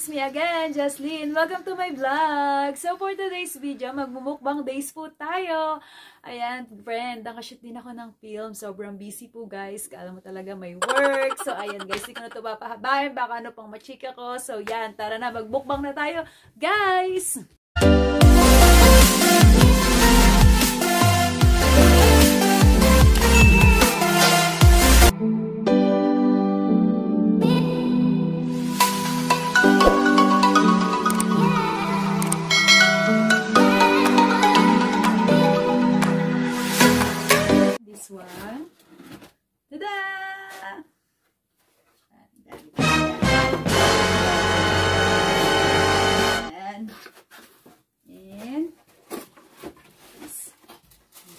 It's me again, Jocelyn. Welcome to my vlog. So for today's video, magmumukbang days po tayo. Ayan, friend, nakashoot din ako ng film. Sobrang busy po guys. Kala mo talaga may work. So ayan guys, hindi ko na ito papahabayan. Baka ano pang machika ko. So yan, tara na, magbukbang na tayo. Guys!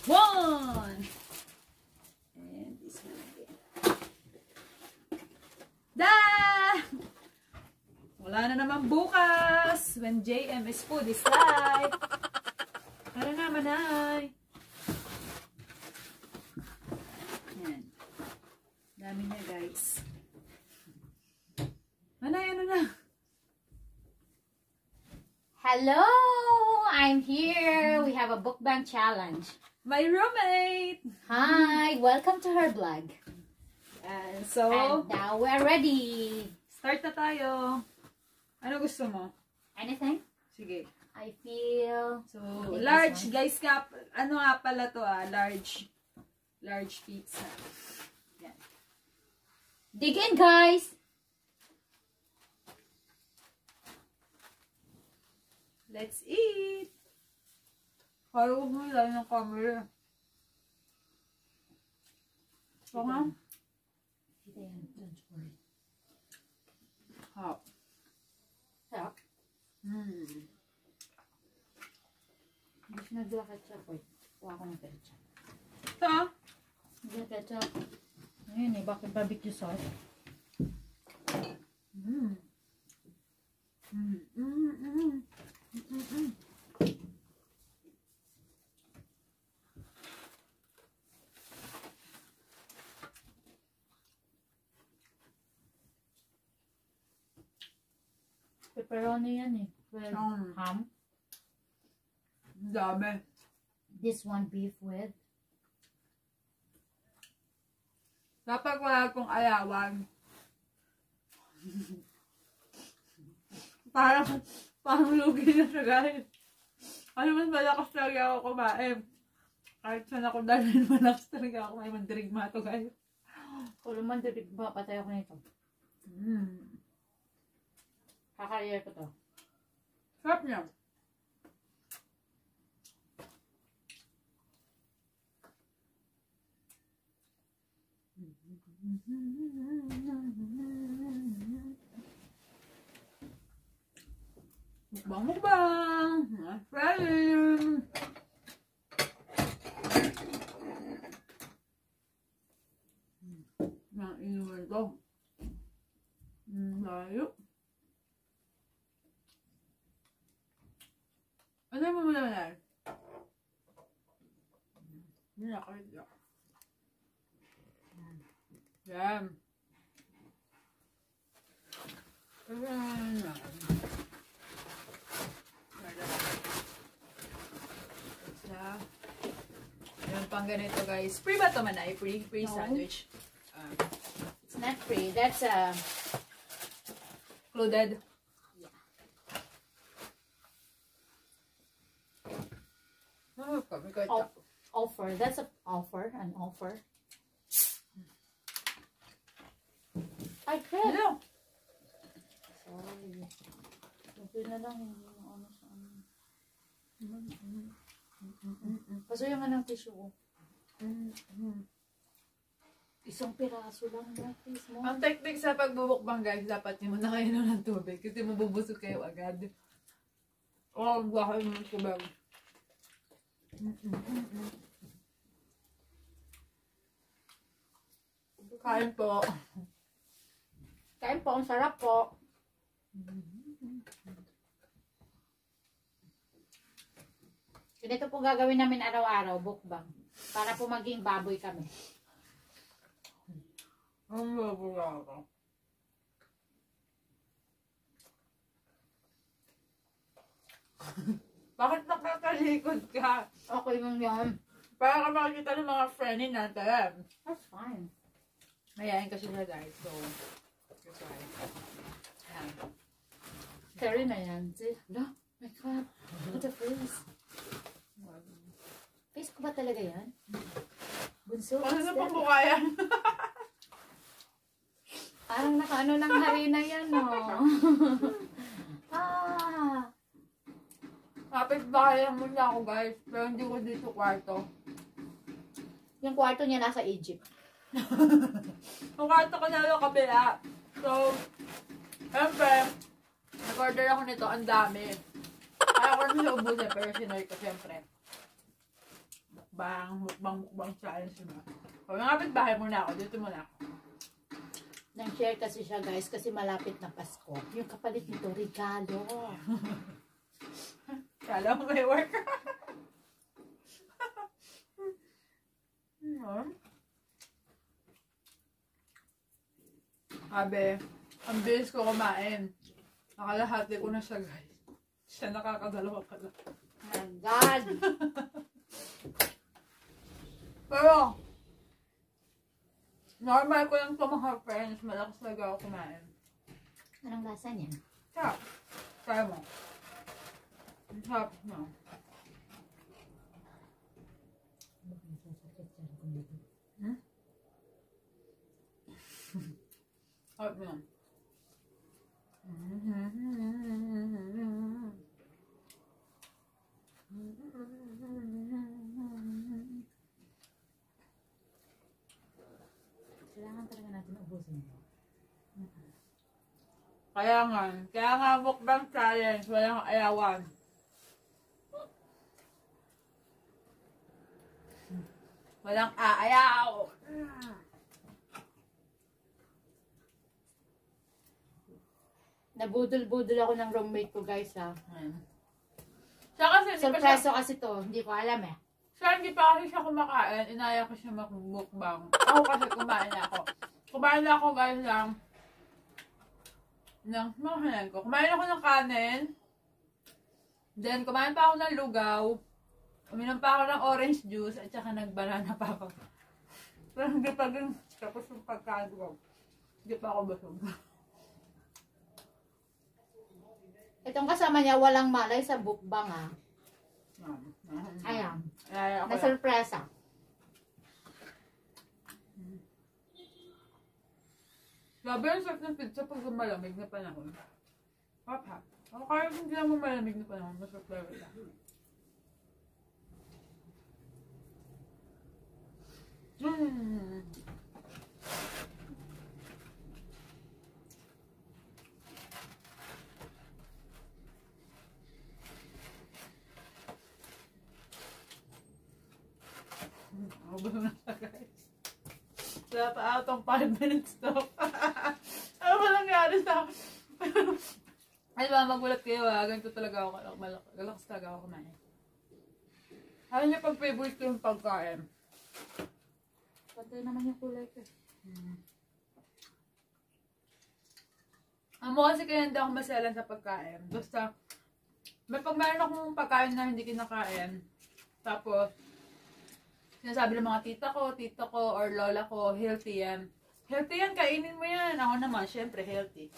One. And this one again. Da! Wala na naman bukas when JM is food is life. Tara na, manay. Yan. Dami niya, guys. Manay, ano na? Hello, I'm here. We have a bookbank challenge. My roommate! Hi, welcome to her blog. And so, And now we're ready. start na tayo. Ano gusto mo? Anything? Sige. I feel So, think large, guys, ka, ano nga pala to ah, large, large pizza. Yan. dig in, guys. Let's eat! Kaya huwag mo ilalim ng camera. Ito nga. Don't worry. Hop. Sarap. Mm. Hindi siya nagdala ketchup. Wait, kuha ko ng ketchup. Ito ah. Hindi ketchup. Ayun eh, bakit barbecue sauce? Mm. Mm, mm, mm. Mm, mm, mm. Pepperoni yan eh. With Um. ham. Dami. This one beef with Kapag wala akong ayawan, parang, parang lugi na siya guys. Ano mas malakas talaga ako kumain. Kahit saan ako dalhin, malakas talaga ako may mandirigma to guys. Kung naman dirig ba, patay ako nito. Mm. Kakariya ko to. Sarap niya. Mukbang mukbang! My friend! Nang inuman to. Mm, layo. Ano mo muna na? Na kayo dyan. Yan. Isa. Yan pang ganito guys. Free ba ito man ay? Free, free No. sandwich. Ah, It's not free. That's uh, included. Oh, kami ko ito. Off- offer. That's a offer. An offer. I can't. Hello. Sorry. Okay na lang. Hindi mo ano sa ano. Pasuyo nga ng tissue ko. Isang piraso lang na, please mo. Ang technique sa pagbubukbang guys, dapat mo na kayo ng tubig kasi mabubusog kayo agad. Oh, bakit mo ng tubig. Kain po. Kain po, ang sarap po. Ganito po gagawin namin araw-araw, bukbang. Para po maging baboy kami. Ang babura ako. Bakit nakakalikod ka? Okay lang yan. Para ka makikita ng mga friendly natin. That's fine. Mayayain kasi siya guys. So, that's why. Ayan. Carry na yan. See? No, my God. What a face. Face ko ba talaga yan? Bunso, Ano na mukha yan? Parang nakaano ng harina yan, no? ah, Kapit bahay lang muna ako guys. Pero hindi ko dito kwarto. yung kwarto niya nasa Egypt. Ang kwarto ko na yung kabila. So, syempre, nag-order ako nito. Ang dami. Kaya ko nila ubusin. Pero sinoy ko syempre. Mukbang, mukbang, mukbang challenge diba? So, yung kapit bahay muna ako. Dito muna ako. Nang-share kasi siya, guys, kasi malapit na Pasko. Yung kapalit nito, regalo. Kala mo may work. Hmm. Sabi, ang bilis ko kumain. Nakalahati ko na siya, guys. Siya nakakadalawa pala. My God! Pero, normal ko lang ito mga friends. Malakas talaga ako kumain. Anong lasa niya? Sarap. Try mo. Sarap mo. Hmm? Sarap mo. Kailangan talaga natin ubusin ito. Kaya nga, kaya nga mukbang challenge, walang ayawan. Walang aayaw. Nabudol-budol ako ng roommate ko, guys, ha. Ayan. Siya kasi, di ba siya, Surpreso kasi to. Hindi ko alam, eh. siya hindi pa kasi siya kumakain, inaya ko siya magmukbang. Ako kasi kumain na ako. Kumain na ako guys lang ng mga hanan ko. Kumain ako ng kanin. Then, kumain pa ako ng lugaw. Uminom pa ako ng orange juice at saka nagbanana pa ako. Pero hindi pa din tapos yung pagkain ko. Hindi pa ako busog. Itong kasama niya, walang malay sa bukbang, ha. Ayan. Lang. Na-surpresa. Grabe ang sarap ng pizza pag malamig na panahon. Papa, ako kaya kung hindi naman malamig na panahon, masarap talaga. Mm. Ako ba na siya, guys? Wala pa atong 5 minutes to. ano ba nangyari sa Ay ba, magulat kayo ah. Ganito talaga ako. kalak- malak- Galakas talaga ako kumain. Ano niyo pag favorite ko yung pagkain? Pantay naman yung kulay ko. Ang mo kasi kaya hindi ako maselan sa pagkain. Basta, may pag meron akong pagkain na hindi kinakain, tapos, sinasabi ng mga tita ko, tito ko, or lola ko, healthy yan. Healthy yan, kainin mo yan. Ako naman, syempre, healthy.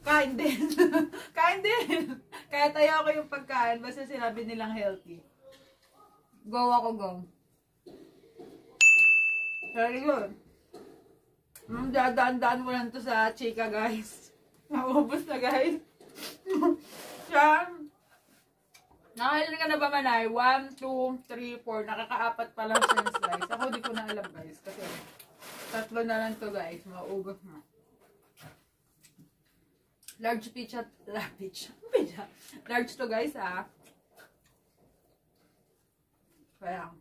Kain din. Kain din. Kaya tayo ako yung pagkain, basta sinabi nilang healthy. Go ako, go. Very good. Mm, dadaan-daan mo lang to sa chika, guys. Naubos na, guys. Siya. Nakailan ka na ba, Manay? 1, 2, 3, 4. Nakakaapat pa lang siya slice. Ako di ko na alam, guys. Kasi tatlo na lang to, guys. Maubos na. Large pizza. Large pizza. Pizza. Large to, guys, ah. Kaya.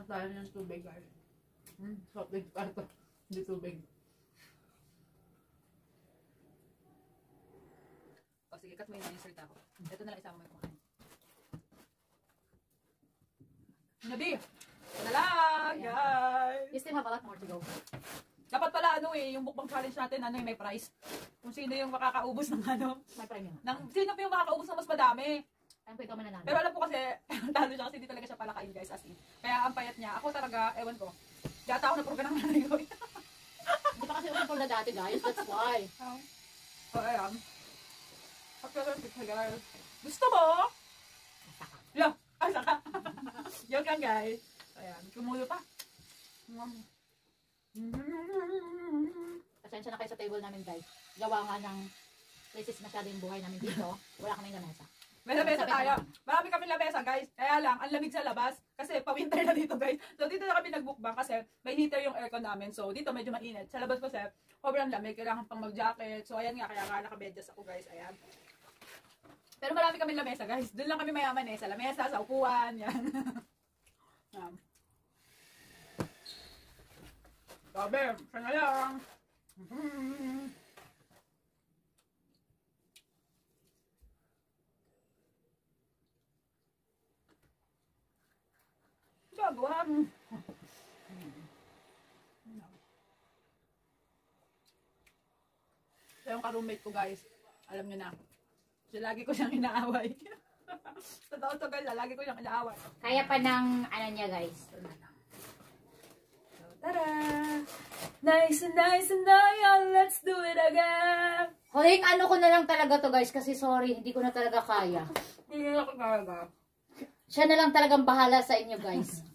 Natalo ng tubig, guys. Hmm, drink pa ito. Hindi tubig. sige, cut mo yun na insert ako. Ito na lang isama mo yung kumakain. Nabi! Ito na lang, guys! You still have a lot more to go. Dapat pala ano eh, yung mukbang challenge natin, ano yung may price. Kung sino yung makakaubos ng ano, May premium. ng, sino pa yung makakaubos ng mas madami. Po ikaw mananalo. Pero alam po kasi, talo siya kasi hindi talaga siya palakain guys, as in. Kaya ang payat niya, ako talaga, ewan ko. Data ako na program ng nanay ko. Hindi pa kasi open for the dati guys, that's why. so, ayan. Pagkaroon pizza guys. Gusto mo? Lo, ay saka. Joke lang guys. Ayan, kumulo pa. Pasensya na kayo sa table namin guys. Gawa nga ng places masyado yung buhay namin dito. Wala kaming lamesa. May lamesa tayo. Marami kami lamesa guys. Kaya lang, ang lamig sa labas. Kasi pa-winter na dito guys. So dito na kami nagbukbang kasi may heater yung aircon namin. So dito medyo mainit. Sa labas kasi, sobrang lamig. Kailangan pang mag-jacket. So ayan nga, kaya nga nakabedyas ako guys. Ayan. Pero marami kami lamesa guys. Doon lang kami mayaman eh. Sa lamesa, sa upuan. Yan. Yan. Sabi, sana lang. Gagawa mo. So yung ka-roommate ko guys, alam nyo na. So lagi ko siyang inaaway. Totoo to guys, ah, lagi ko siyang inaaway. Kaya pa ng ano niya guys. So tara! Nice and nice and nice, let's do it again! Huling ano ko na lang talaga to guys kasi sorry, hindi ko na talaga kaya. Hindi na ako kagaga. Siya na lang talagang bahala sa inyo guys.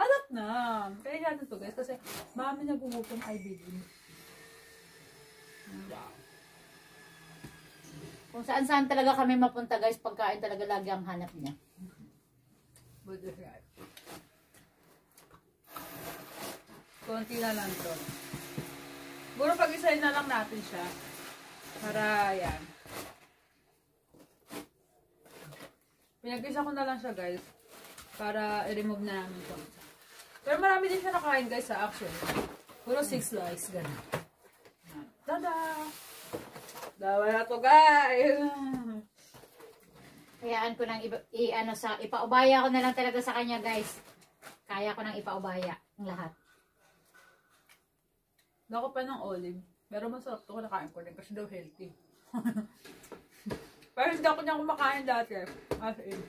Alat na! Kaya natin to guys, kasi mami nagugutom I believe. Wow. Kung saan saan talaga kami mapunta guys, pagkain talaga lagi ang hanap niya. This guy. Konti na lang to. Siguro pag-isahin na lang natin siya. Para, yan. Pinag-isa ko na lang siya, guys. Para i-remove na namin to. Pero marami din siya nakain, guys, sa action. Puro six slice, ganun. Tada! Dawa na to, guys! Hayaan ko nang iba, i, ano, sa, ipaubaya ko na lang talaga sa kanya guys. Kaya ko nang ipaubaya ang lahat. Nako pa ng olive. Pero masarap to nakain ko rin kasi daw healthy. Pero hindi ako niya kumakain dati. As in.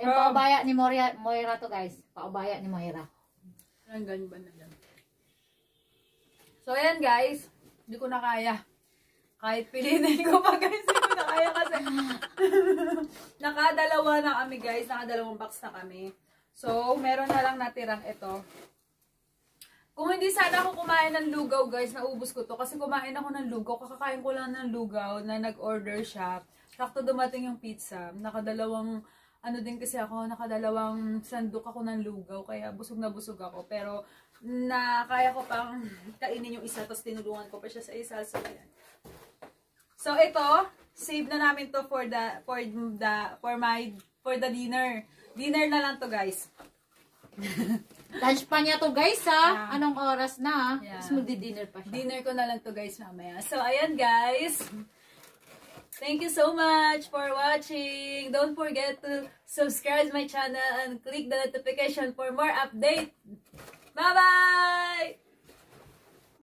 Yung Um, paubaya ni Moira, Moira to guys. Paubaya ni Moira. Ang ganyan ba na dyan? So, ayan guys. Hindi ko na kaya. Kahit pilitin ko pa guys, hindi ko na kaya kasi nakadalawa na kami guys. Nakadalawang box na kami. So, meron na lang natirang ito. Kung hindi sana ako kumain ng lugaw, guys, naubos ko to. Kasi kumain ako ng lugaw. Kakakain ko lang ng lugaw na nag-order siya. Sakto dumating yung pizza. Nakadalawang, ano din kasi ako, nakadalawang sandok ako ng lugaw. Kaya busog na busog ako. Pero, na kaya ko pang kainin yung isa. Tapos tinulungan ko pa siya sa isa. So, ayan. So, ito, save na namin to for the, for the, for my, for the dinner. Dinner na lang to, guys. Lunch pa niya to guys ha. Yeah. Anong oras na? Yeah. Tapos magdi-dinner pa siya. Dinner ko na lang to guys mamaya. So, ayan guys. Thank you so much for watching. Don't forget to subscribe my channel and click the notification for more update. Bye-bye!